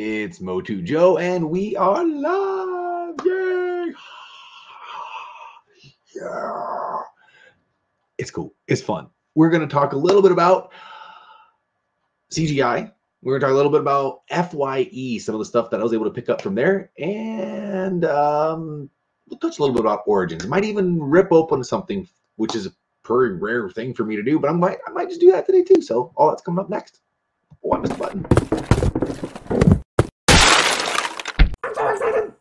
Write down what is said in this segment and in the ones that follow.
It's Motu Joe, and we are live. Yay! Yeah. It's cool. It's fun. We're going to talk a little bit about CGI. We're going to talk a little bit about FYE, some of the stuff that I was able to pick up from there, and um, we'll touch a little bit about Origins. Might even rip open something, which is a pretty rare thing for me to do, but I might I might just do that today too. So all that's coming up next. Oh, I missed the button. I'm so excited.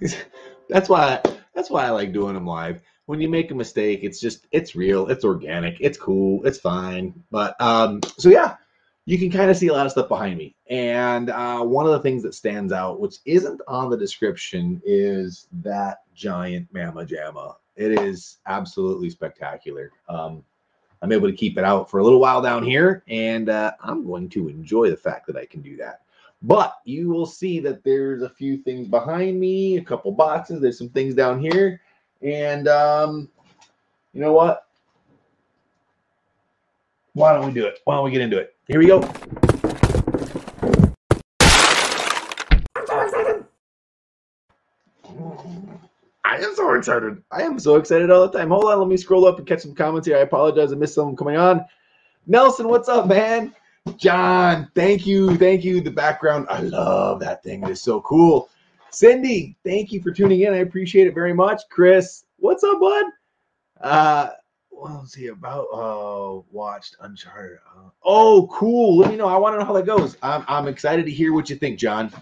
that's why that's why I like doing them live. When you make a mistake, it's just it's real, it's organic, it's cool, it's fine. But um, so yeah, you can kind of see a lot of stuff behind me. And uh, one of the things that stands out, which isn't on the description, is that giant Mama Jamma. It is absolutely spectacular. Um, I'm able to keep it out for a little while down here, and uh, I'm going to enjoy the fact that I can do that. But you will see that there's a few things behind me, a couple boxes. There's some things down here, and um, you know what? Why don't we do it? Why don't we get into it? Here we go. I am so excited. I am so excited all the time. Hold on, let me scroll up and catch some comments here. I apologize, I missed some coming on. Nelson, what's up, man? John, thank you, thank you. The background, I love that thing. It is so cool. Cindy, thank you for tuning in. I appreciate it very much. Chris, what's up, bud? Uh, what was he about? Oh, watched Uncharted. Uh, oh, cool. Let me know. I want to know how that goes. I'm, I'm excited to hear what you think, John.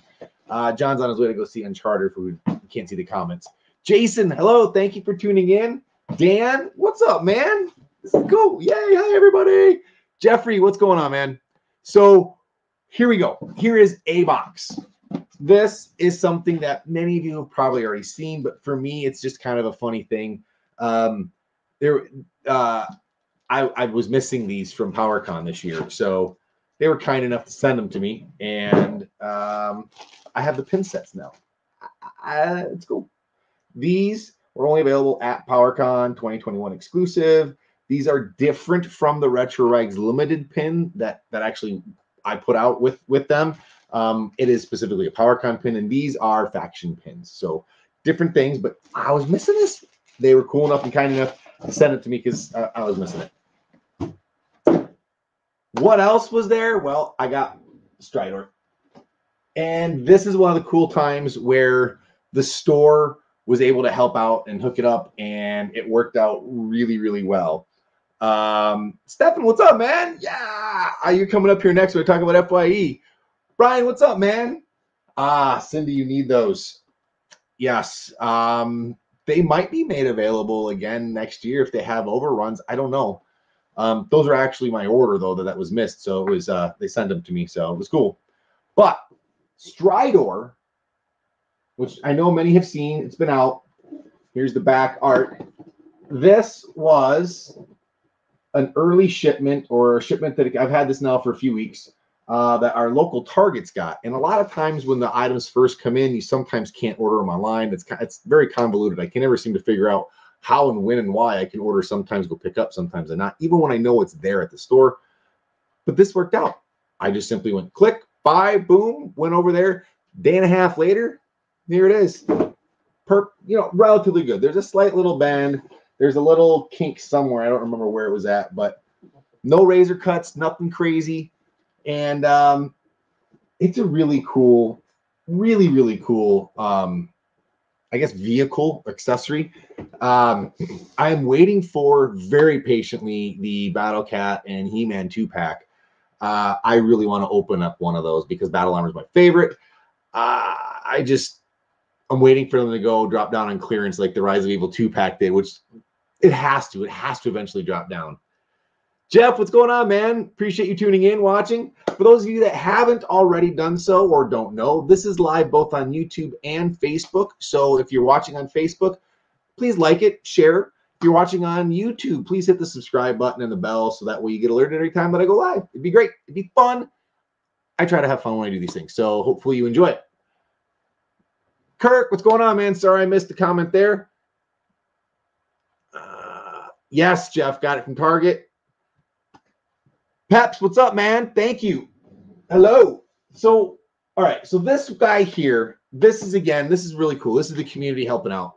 Uh, John's on his way to go see Uncharted for who can't see the comments. Jason, hello. Thank you for tuning in. Dan, what's up, man? This is cool. Yay. Hi, everybody. Jeffrey, what's going on, man? So here we go. Here is a box. This is something that many of you have probably already seen, but for me, it's just kind of a funny thing. Um, there, uh, I, I was missing these from PowerCon this year, so they were kind enough to send them to me, and um, I have the pin sets now. I, it's cool. These were only available at PowerCon 2021 exclusive. These are different from the Retro Rags limited pin that that actually I put out with with them. Um, it is specifically a PowerCon pin, and these are faction pins. So different things, but I was missing this. They were cool enough and kind enough to send it to me because uh, I was missing it. What else was there? Well, I got Stridor. And this is one of the cool times where the store was able to help out and hook it up, and it worked out really, really well. Um, Stefan, what's up, man? Yeah, are you coming up here next? We're talking about FYE. Brian, what's up, man? Ah, Cindy, you need those. Yes. Um, they might be made available again next year if they have overruns. I don't know. Um, those are actually my order though that that was missed. So it was uh, they sent them to me, so it was cool. But Stridor, which I know many have seen, it's been out. Here's the back art. This was an early shipment or a shipment that I've had this now for a few weeks uh, that our local targets got. And a lot of times when the items first come in, you sometimes can't order them online. It's it's very convoluted. I can never seem to figure out how and when and why I can order. Sometimes go pick up, sometimes I not. Even when I know it's there at the store. But this worked out. I just simply went click, buy, boom, went over there. Day and a half later, here it is. Per, you know, relatively good. There's a slight little bend. There's a little kink somewhere. I don't remember where it was at, but no razor cuts, nothing crazy and um, it's a really cool, really really cool. Um, I guess vehicle accessory. Um, I am waiting for very patiently the Battle Cat and He Man two pack. Uh, I really want to open up one of those because Battle Armor is my favorite. Uh, I just I'm waiting for them to go drop down on clearance like the Rise of Evil two pack did, which it has to. It has to eventually drop down. Jeff, what's going on, man? Appreciate you tuning in, watching. For those of you that haven't already done so or don't know, this is live both on YouTube and Facebook. So if you're watching on Facebook, please like it, share. If you're watching on YouTube, please hit the subscribe button and the bell so that way you get alerted every time that I go live. It'd be great. It'd be fun. I try to have fun when I do these things. So hopefully you enjoy it. Kirk, what's going on, man? Sorry I missed the comment there. Yes, Jeff, got it from Target. Peps, what's up, man? Thank you. Hello. So, all right. So this guy here, this is again, this is really cool. This is the community helping out.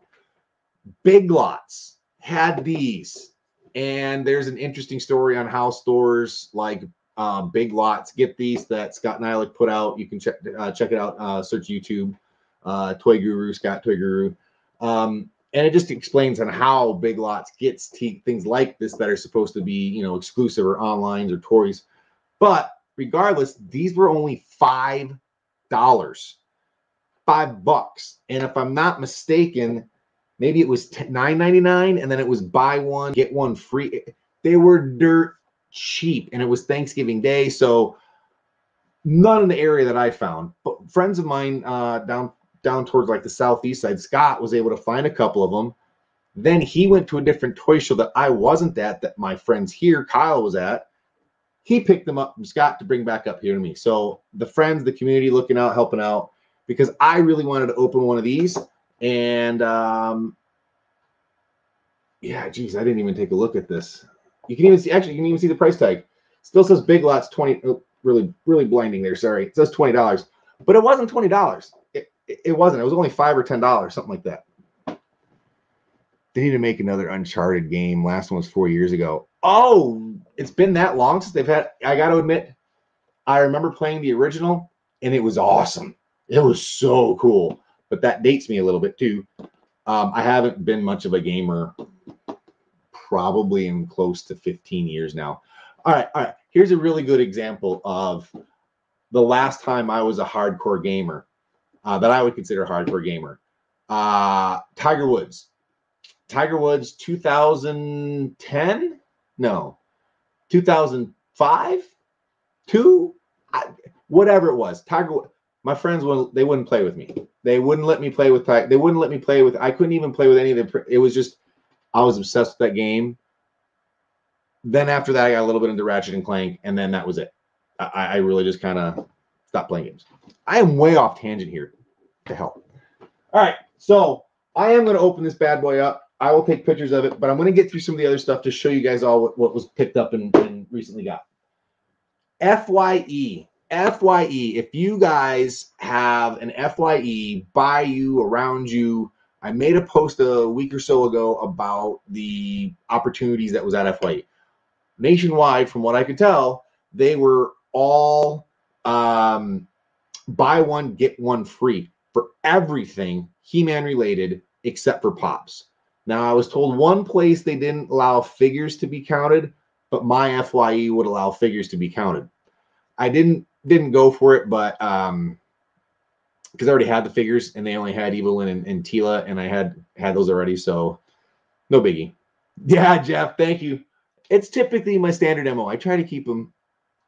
Big Lots had these, and there's an interesting story on how stores like uh, Big Lots get these that Scott Neitlich put out. You can check uh, check it out. Uh, search YouTube, uh, Toy Guru Scott Toy Guru, um, and it just explains on how Big Lots gets t- things like this that are supposed to be you know exclusive or online or toys. But regardless, these were only five dollars, five bucks, and if I'm not mistaken maybe it was nine ninety nine, and then it was buy one get one free. They were dirt cheap, and it was Thanksgiving Day, so none in the area that I found. But friends of mine uh, down down towards like the southeast side, Scott was able to find a couple of them. Then he went to a different toy show that I wasn't at, that my friends here, Kyle was at. He picked them up from Scott to bring back up here to me. So the friends, the community looking out, helping out, because I really wanted to open one of these and um, yeah, geez, I didn't even take a look at this. You can even see, actually, you can even see the price tag. Still says Big Lots 20, oh, really, really blinding there. Sorry. It says $20, but it wasn't $20. It, wasn't. It was only five or $10, something like that. They need to make another Uncharted game. Last one was four years ago. Oh, it's been that long since they've had. I got to admit, I remember playing the original and it was awesome. It was so cool but that dates me a little bit too. Um, I haven't been much of a gamer probably in close to 15 years now. All right, all right. Here's a really good example of the last time I was a hardcore gamer uh, that I would consider hard for a gamer. Uh, Tiger Woods. Tiger Woods 2010? No. 2005? 2? I, whatever it was. Tiger my friends would they wouldn't play with me. They wouldn't let me play with they wouldn't let me play with I couldn't even play with any of the it was just I was obsessed with that game. Then after that I got a little bit into Ratchet and Clank and then that was it. I, I really just kind of stopped playing games. I am way off tangent here. To help. All right, so I am going to open this bad boy up. I will take pictures of it, but I'm going to get through some of the other stuff to show you guys all what, what was picked up and, and recently got. FYE FYE, if you guys have an FYE by you, around you, I made a post a week or so ago about the opportunities that was at FYE. Nationwide, from what I could tell, they were all um, buy one, get one free for everything He Man related except for Pops. Now, I was told one place they didn't allow figures to be counted, but my FYE would allow figures to be counted. I didn't didn't go for it, but um, because I already had the figures and they only had Evil-Lyn and, and Teela, and I had had those already, so no biggie. Yeah, Jeff, thank you. It's typically my standard MO. I try to keep them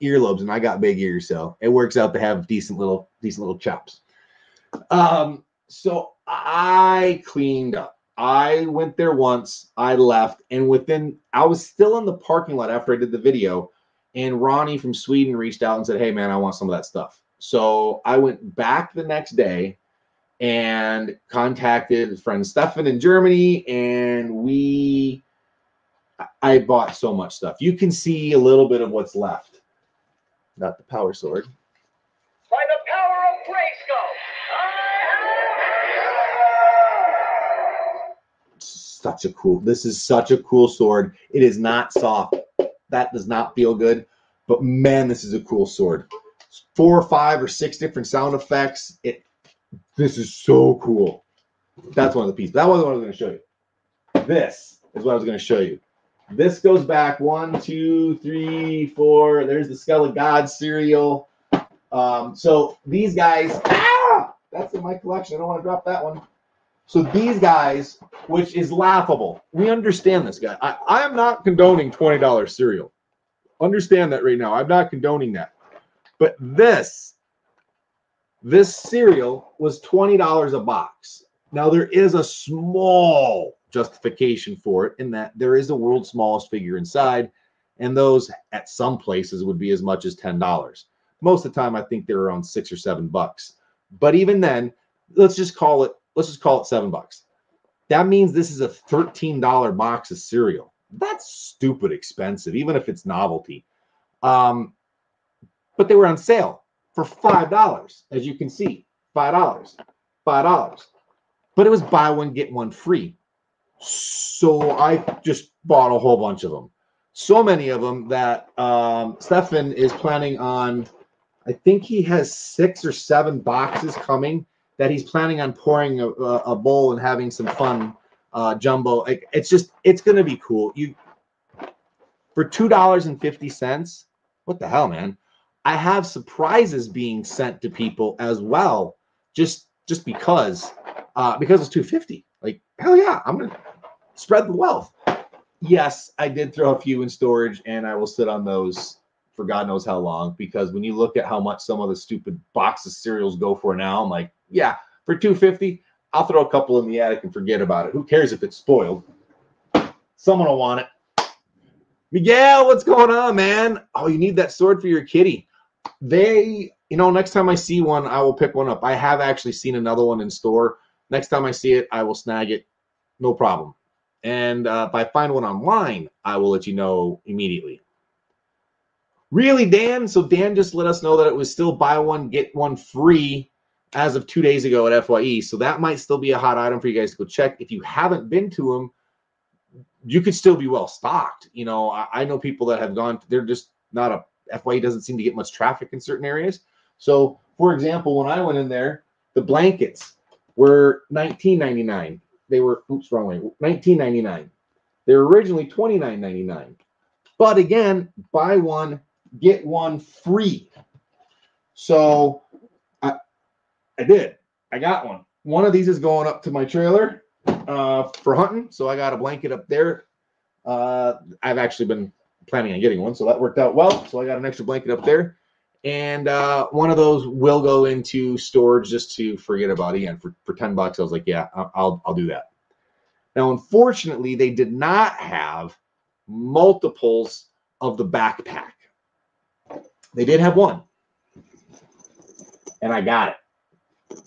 earlobes, and I got big ears, so it works out to have decent little decent little chops. Um, so I cleaned up. I went there once, I left, and within I was still in the parking lot after I did the video and Ronnie from Sweden reached out and said, Hey, man, I want some of that stuff. So I went back the next day and contacted friend Stefan in Germany, and we, I bought so much stuff. You can see a little bit of what's left. Not the power sword. By the power of Grayskull. Such a cool. This is such a cool sword. It is not soft that does not feel good. But man, this is a cool sword. Four or five or six different sound effects. It this is so cool. That's one of the pieces. That wasn't what I was going to show you. This is what I was going to show you. This goes back one, two, three, four. There's the Skull of God cereal. Um, so these guys, ah, that's in my collection. I don't want to drop that one. So these guys, which is laughable, we understand this guy. I, I am not condoning $20 cereal. Understand that right now. I'm not condoning that. But this, this cereal was $20 a box. Now there is a small justification for it in that there is a world's smallest figure inside, and those at some places would be as much as $10. Most of the time, I think they're around six or seven bucks. But even then, let's just call it let's just call it seven bucks. That means this is a $13 box of cereal. That's stupid expensive, even if it's novelty. Um, but they were on sale for five dollars, as you can see, five dollars, five dollars. But it was buy one get one free. So I just bought a whole bunch of them. So many of them that um, Stefan is planning on. I think he has six or seven boxes coming that he's planning on pouring a, a bowl and having some fun uh, jumbo. Like, it's just it's gonna be cool. You for two dollars and fifty cents. What the hell, man? I have surprises being sent to people as well, just just because uh, because it's two fifty. Like hell yeah, I'm gonna spread the wealth. Yes, I did throw a few in storage, and I will sit on those for God knows how long. Because when you look at how much some of the stupid box of cereals go for now, I'm like, yeah, for two fifty, I'll throw a couple in the attic and forget about it. Who cares if it's spoiled? Someone will want it. Miguel, what's going on, man? Oh, you need that sword for your kitty. They, you know, next time I see one, I will pick one up. I have actually seen another one in store. Next time I see it, I will snag it. No problem. And uh, if I find one online, I will let you know immediately. Really, Dan? So Dan just let us know that it was still buy one, get one free as of two days ago at FYE. So that might still be a hot item for you guys to go check. If you haven't been to them, you could still be well stocked. You know, I, I know people that have gone, they're just not a FYE doesn't seem to get much traffic in certain areas. So, for example, when I went in there, the blankets were 19.99. They were oops, wrong way. 19.99. They were originally 29.99. But again, buy one, get one free. So I I did. I got one. One of these is going up to my trailer uh, for hunting. So I got a blanket up there. Uh, I've actually been planning on getting one, so that worked out well. So I got an extra blanket up there, and uh, one of those will go into storage just to forget about. Again, for for ten bucks, I was like, yeah, I'll I'll do that. Now, unfortunately, they did not have multiples of the backpack. They did have one, and I got it.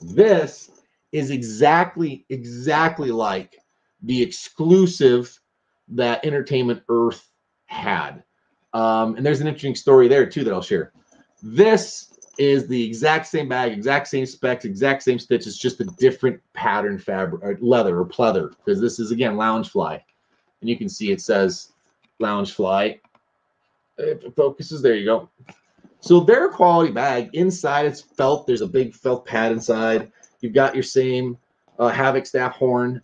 This is exactly exactly like the exclusive that Entertainment Earth had. Um, and there's an interesting story there too that I'll share. This is the exact same bag, exact same specs, exact same stitch. It's just a different pattern fabric, or leather or pleather, because this is again Loungefly, and you can see it says Loungefly. If it focuses, there you go. So they're a quality bag. Inside it's felt. There's a big felt pad inside. You've got your same uh, Havoc staff horn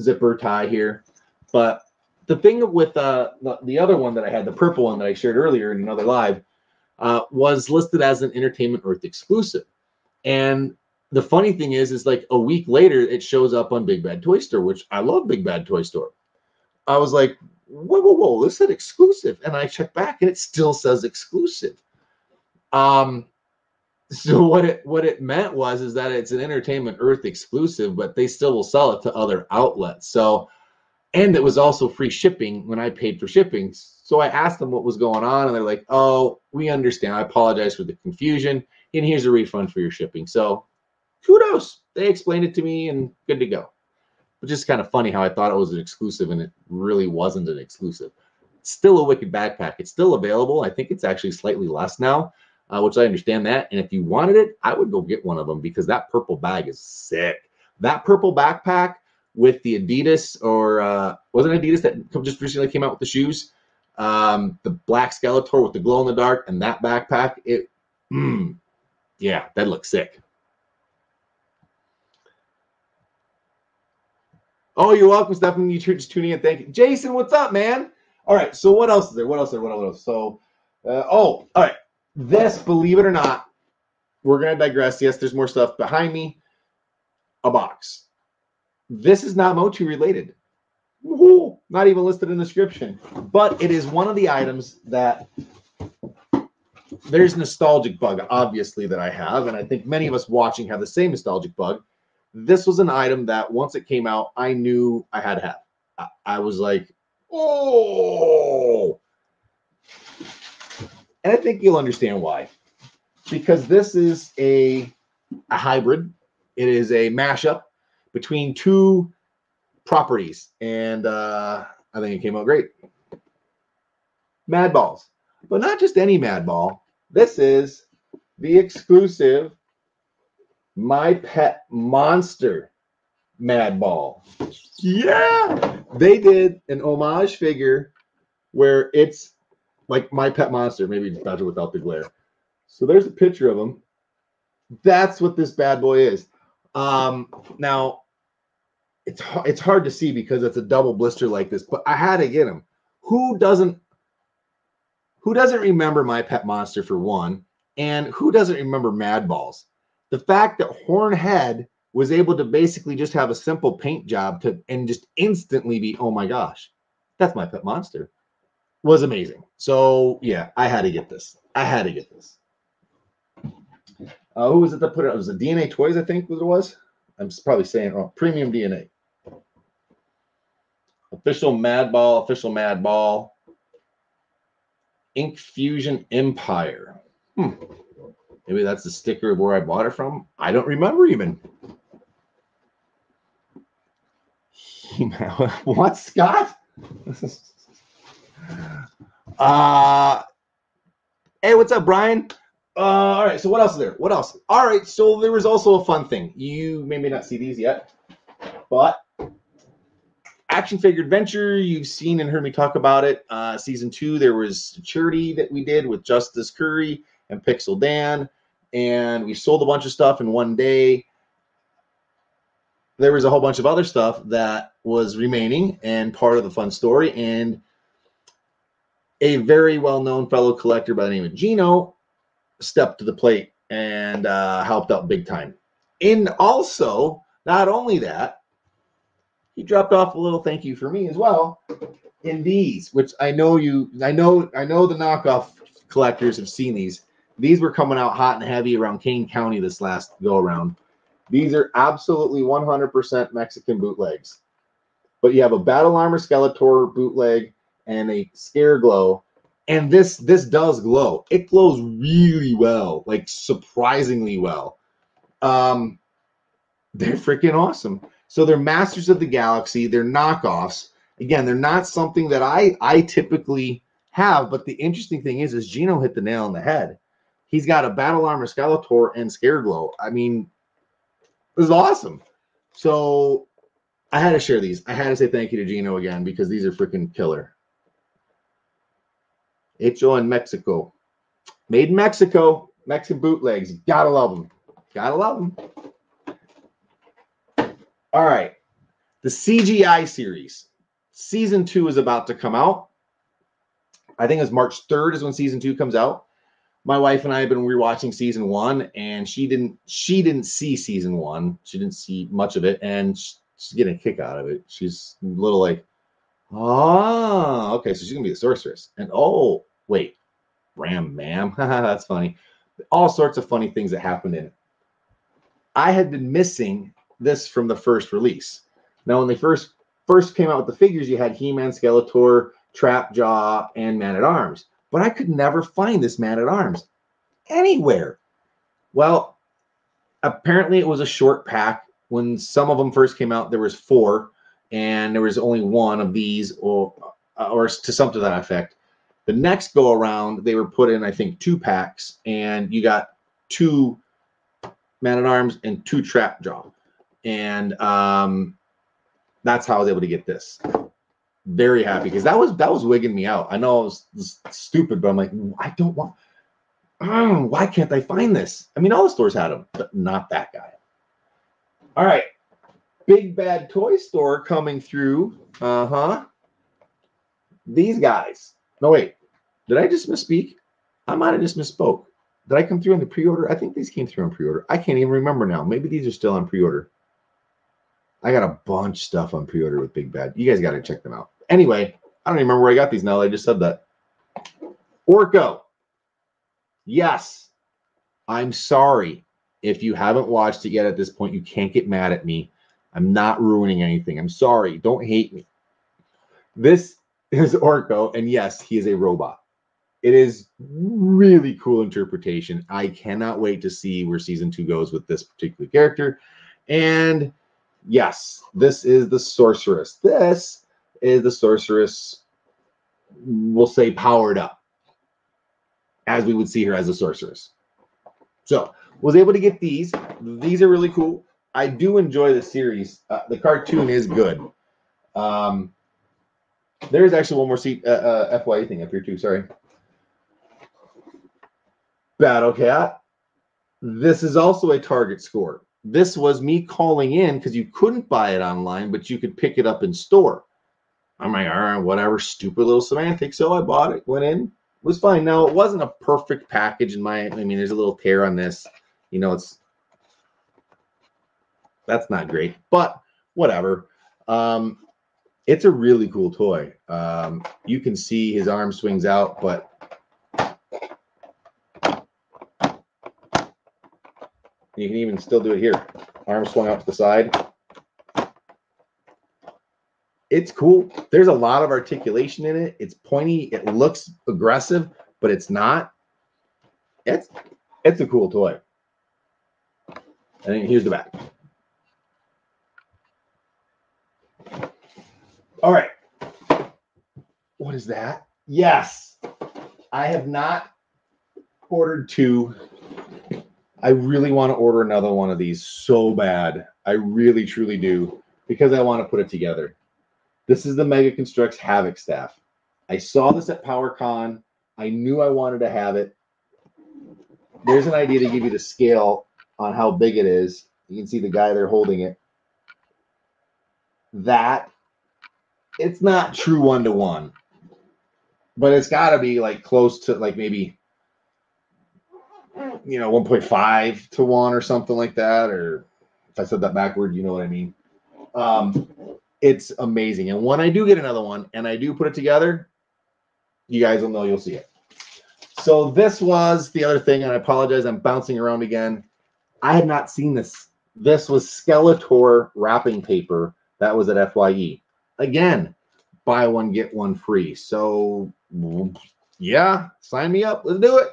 zipper tie here, but the thing with uh, the, the other one that I had, the purple one that I shared earlier in another live, uh, was listed as an Entertainment Earth exclusive. And the funny thing is, is like a week later, it shows up on Big Bad Toy Store, which I love Big Bad Toy Store. I was like, whoa, whoa, whoa, this said exclusive. And I checked back and it still says exclusive. Um, so what it what it meant was is that it's an Entertainment Earth exclusive, but they still will sell it to other outlets. So and it was also free shipping when I paid for shipping. So I asked them what was going on, and they're like, "Oh, we understand. I apologize for the confusion, and here's a refund for your shipping." So, kudos. They explained it to me, and good to go. But just kind of funny how I thought it was an exclusive, and it really wasn't an exclusive. Still a wicked backpack. It's still available. I think it's actually slightly less now, uh, which I understand that. And if you wanted it, I would go get one of them because that purple bag is sick. That purple backpack with the Adidas or uh, wasn't Adidas that just recently came out with the shoes, um, the black Skeletor with the glow in the dark, and that backpack. It, mm, yeah, that looks sick. Oh, you're welcome, Stephen. You're just tuning in. Thank you, Jason. What's up, man? All right. So what else is there? What else is there? What else? So, uh, oh, all right. This, believe it or not, we're gonna digress. Yes, there's more stuff behind me. A box. This is not Motu related. Woo-hoo, not even listed in the description, but it is one of the items that there's nostalgic bug, obviously, that I have, and I think many of us watching have the same nostalgic bug. This was an item that once it came out, I knew I had to have. I, I was like, oh, and I think you'll understand why, because this is a a hybrid. It is a mashup between two properties, and uh, I think it came out great. Mad Balls. but not just any Mad Ball. This is the exclusive My Pet Monster Mad Ball. Yeah, they did an homage figure where it's like My Pet Monster, maybe better without the glare. So there's a picture of him. That's what this bad boy is. Um, now it's it's hard to see because it's a double blister like this, but I had to get him. Who doesn't who doesn't remember my pet monster for one? And who doesn't remember Mad Balls? The fact that Hornhead was able to basically just have a simple paint job to and just instantly be, oh my gosh, that's my pet monster, was amazing. So yeah, I had to get this. I had to get this. Uh, who was it that put it? It was a DNA Toys, I think, was it was. I'm probably saying wrong. Premium DNA. Official Mad Ball, official Mad Ball. Ink Fusion Empire. Hmm. Maybe that's the sticker of where I bought it from. I don't remember even. what, Scott? uh hey, what's up, Brian? Uh, all right, so what else is there? What else? All right, so there was also a fun thing. You may, may not see these yet, but Action Figure Adventure, you've seen and heard me talk about it. Uh, season two, there was charity that we did with Justice Curry and Pixel Dan, and we sold a bunch of stuff in one day. There was a whole bunch of other stuff that was remaining and part of the fun story. And a very well known fellow collector by the name of Gino stepped to the plate and uh, helped out big time. And also, not only that, he dropped off a little thank you for me as well in these, which I know you, I know, I know the knockoff collectors have seen these. These were coming out hot and heavy around Kane County this last go around. These are absolutely 100% Mexican bootlegs. But you have a Battle Armor Skeletor bootleg and a Scare Glow and this this does glow it glows really well like surprisingly well um they're freaking awesome so they're masters of the galaxy they're knockoffs again they're not something that i i typically have but the interesting thing is is gino hit the nail on the head he's got a battle armor skeletor and scare glow i mean this is awesome so i had to share these i had to say thank you to gino again because these are freaking killer Hecho in Mexico. Made in Mexico. Mexican bootlegs. Gotta love them. Gotta love them. All right. The CGI series. Season two is about to come out. I think it's March 3rd is when season two comes out. My wife and I have been rewatching season one, and she didn't she didn't see season one. She didn't see much of it, and she's getting a kick out of it. She's a little like, Oh, okay. So she's gonna be the sorceress. And oh, wait, Ram ma'am. That's funny. All sorts of funny things that happened in it. I had been missing this from the first release. Now, when they first first came out with the figures, you had He-Man, Skeletor, Trap Jaw, and Man at Arms. But I could never find this Man at Arms anywhere. Well, apparently it was a short pack. When some of them first came out, there was four and there was only one of these or or to something to that effect. The next go around, they were put in, I think, two packs, and you got two man at arms and two trap jaw. And um, that's how I was able to get this. Very happy because that was that was wigging me out. I know it was, was stupid, but I'm like, I don't want. Oh, why can't I find this? I mean, all the stores had them, but not that guy. All right, Big Bad Toy Store coming through. Uh huh. These guys. No, wait. Did I just misspeak? I might have just misspoke. Did I come through on the pre order? I think these came through on pre order. I can't even remember now. Maybe these are still on pre order. I got a bunch of stuff on pre order with Big Bad. You guys got to check them out. Anyway, I don't even remember where I got these now. I just said that. Orko. Yes. I'm sorry. If you haven't watched it yet at this point, you can't get mad at me. I'm not ruining anything. I'm sorry. Don't hate me. This is Orko, and yes, he is a robot. It is really cool interpretation. I cannot wait to see where season two goes with this particular character. And yes, this is the sorceress. This is the sorceress, we'll say powered up. as we would see her as a sorceress. So was able to get these. These are really cool. I do enjoy the series. Uh, the cartoon is good. Um, there's actually one more seat uh, uh, FYE thing up here too. Sorry. Battle Cat. This is also a target score. This was me calling in because you couldn't buy it online, but you could pick it up in store. I'm like, all right, whatever, stupid little semantics. So I bought it, went in, was fine. Now it wasn't a perfect package in my. I mean, there's a little tear on this. You know, it's that's not great, but whatever. Um, it's a really cool toy. Um, you can see his arm swings out, but you can even still do it here. Arm swung out to the side. It's cool. There's a lot of articulation in it. It's pointy. It looks aggressive, but it's not. It's it's a cool toy. And here's the back. All right. What is that? Yes. I have not ordered two. I really want to order another one of these so bad. I really, truly do because I want to put it together. This is the Mega Constructs Havoc staff. I saw this at PowerCon. I knew I wanted to have it. There's an idea to give you the scale on how big it is. You can see the guy there holding it. That it's not true one to one, but it's got to be like close to like maybe you know 1.5 to 1 or something like that or if i said that backward you know what i mean. Um it's amazing and when i do get another one and i do put it together you guys will know you'll see it. So this was the other thing and i apologize i'm bouncing around again. I had not seen this. This was skeletor wrapping paper that was at fye again buy one get one free. So yeah sign me up let's do it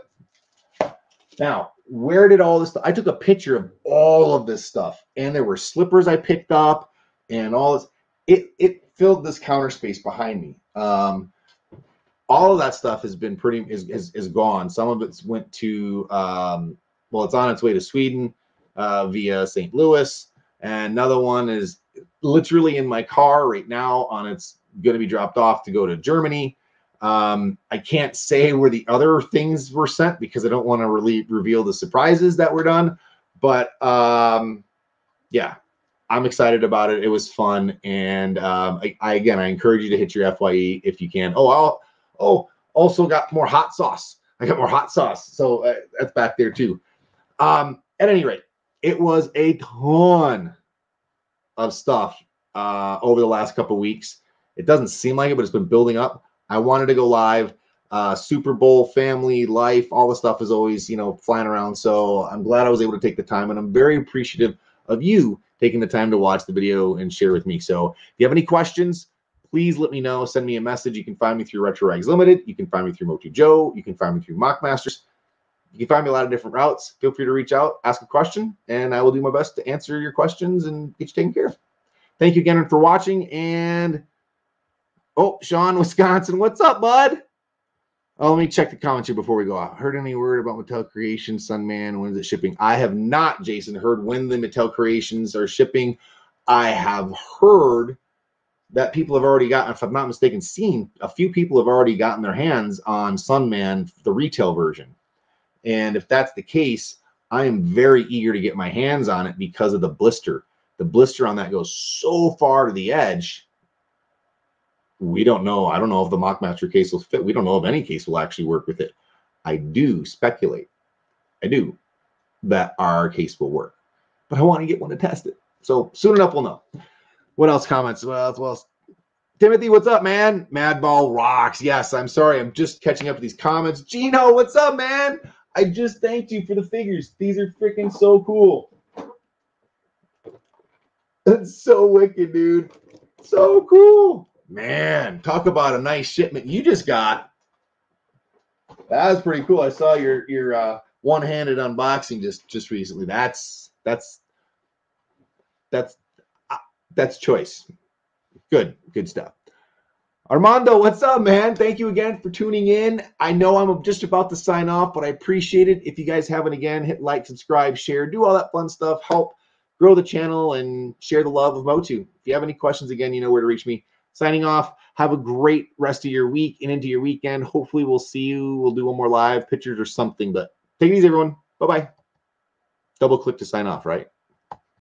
now, where did all this? I took a picture of all of this stuff, and there were slippers I picked up, and all this. It it filled this counter space behind me. Um, all of that stuff has been pretty is is, is gone. Some of it's went to um, well, it's on its way to Sweden uh, via St. Louis, and another one is literally in my car right now. On its going to be dropped off to go to Germany. Um, I can't say where the other things were sent because I don't want to really reveal the surprises that were done. But um, yeah, I'm excited about it. It was fun, and um, I, I, again I encourage you to hit your Fye if you can. Oh, I'll oh also got more hot sauce. I got more hot sauce, so uh, that's back there too. Um, at any rate, it was a ton of stuff uh, over the last couple weeks. It doesn't seem like it, but it's been building up. I wanted to go live. Uh, Super Bowl, family, life, all the stuff is always, you know, flying around. So I'm glad I was able to take the time, and I'm very appreciative of you taking the time to watch the video and share with me. So if you have any questions, please let me know. Send me a message. You can find me through Retro Rags Limited. You can find me through Motu Joe. You can find me through Mock Masters. You can find me a lot of different routes. Feel free to reach out, ask a question, and I will do my best to answer your questions and get you taken care of. Thank you again for watching, and Oh, Sean, Wisconsin. What's up, bud? Oh, let me check the comments here before we go out. Heard any word about Mattel Creations, Sunman? When is it shipping? I have not, Jason, heard when the Mattel Creations are shipping. I have heard that people have already gotten, if I'm not mistaken, seen a few people have already gotten their hands on Sunman, the retail version. And if that's the case, I am very eager to get my hands on it because of the blister. The blister on that goes so far to the edge we don't know. I don't know if the Mockmaster case will fit. We don't know if any case will actually work with it. I do speculate, I do, that our case will work. But I want to get one to test it. So soon enough, we'll know. What else comments? Well, well, Timothy, what's up, man? Madball rocks. Yes, I'm sorry. I'm just catching up with these comments. Gino, what's up, man? I just thanked you for the figures. These are freaking so cool. That's so wicked, dude. So cool. Man, talk about a nice shipment you just got. That was pretty cool. I saw your your uh, one-handed unboxing just just recently. That's that's that's uh, that's choice. Good, good stuff. Armando, what's up, man? Thank you again for tuning in. I know I'm just about to sign off, but I appreciate it. If you guys haven't again, hit like, subscribe, share, do all that fun stuff. Help grow the channel and share the love of Motu. If you have any questions, again, you know where to reach me. Signing off. Have a great rest of your week and into your weekend. Hopefully, we'll see you. We'll do one more live pictures or something. But take it easy, everyone. Bye bye. Double click to sign off, right?